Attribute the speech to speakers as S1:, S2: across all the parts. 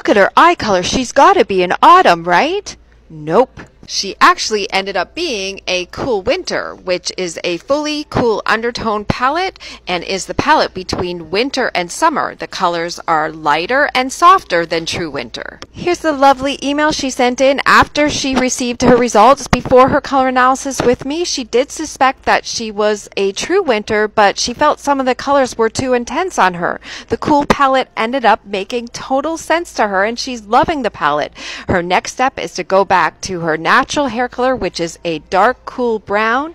S1: Look at her eye color. She's got to be an autumn, right? Nope. She actually ended up being a cool winter, which is a fully cool undertone palette and is the palette between winter and summer. The colors are lighter and softer than true winter. Here's the lovely email she sent in after she received her results. Before her color analysis with me, she did suspect that she was a true winter, but she felt some of the colors were too intense on her. The cool palette ended up making total sense to her and she's loving the palette. Her next step is to go back to her natural natural hair color, which is a dark, cool brown.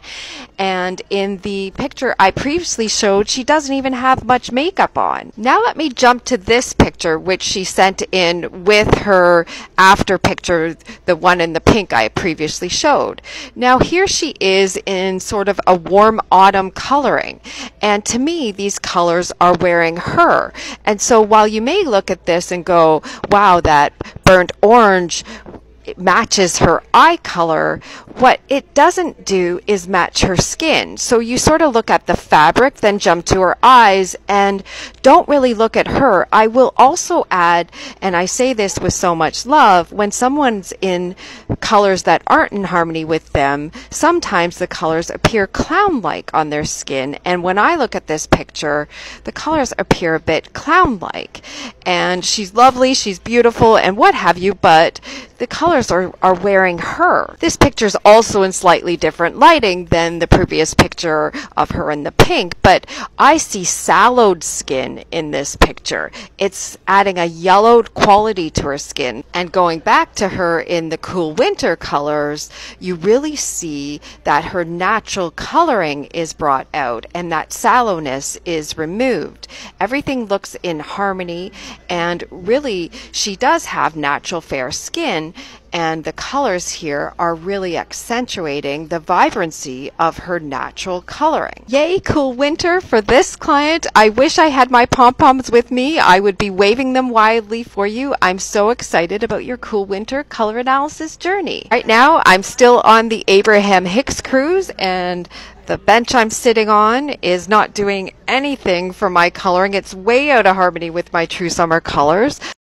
S1: And in the picture I previously showed, she doesn't even have much makeup on. Now let me jump to this picture, which she sent in with her after picture, the one in the pink I previously showed. Now here she is in sort of a warm autumn coloring. And to me, these colors are wearing her. And so while you may look at this and go, wow, that burnt orange matches her eye color, what it doesn't do is match her skin. So you sort of look at the fabric, then jump to her eyes, and don't really look at her. I will also add, and I say this with so much love, when someone's in colors that aren't in harmony with them, sometimes the colors appear clown like on their skin. And when I look at this picture, the colors appear a bit clown like. And she's lovely, she's beautiful, and what have you, but the colors are, are wearing her. This picture is also in slightly different lighting than the previous picture of her in the pink, but I see sallowed skin in this picture. It's adding a yellowed quality to her skin. And going back to her in the cool winter colors, you really see that her natural coloring is brought out and that sallowness is removed. Everything looks in harmony and really she does have natural fair skin and the colors here are really accentuating the vibrancy of her natural coloring. Yay, cool winter for this client. I wish I had my pom-poms with me. I would be waving them wildly for you. I'm so excited about your cool winter color analysis journey. Right now, I'm still on the Abraham Hicks cruise and the bench I'm sitting on is not doing anything for my coloring. It's way out of harmony with my true summer colors.